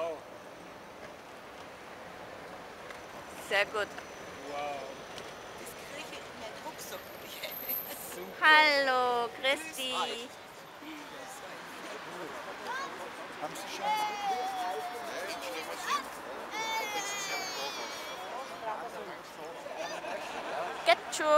Wow. Sehr gut. Wow. Das kriege ich in meinen Rucksack. Super. Hallo, Christi. Haben Sie schon? Get you.